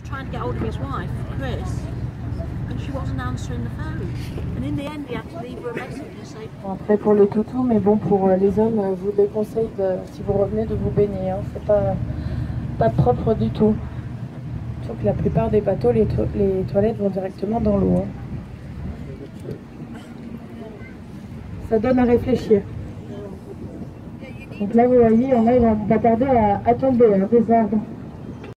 was trying to get hold of his wife, Chris, and she wasn't answering the phone. And in the end, he had to leave her a message and say, Bon, Après pour les toutous, mais bon pour euh, les hommes, euh, je vous déconseille de, si vous revenez de vous baigner. Hein. C'est pas, pas propre du tout. Sauf que la plupart des bateaux, les, to- les toilettes vont directement dans l'eau. hein. Ça donne à réfléchir. Donc là, vous voyez, on a, on va à, à tomber, hein, des arbres.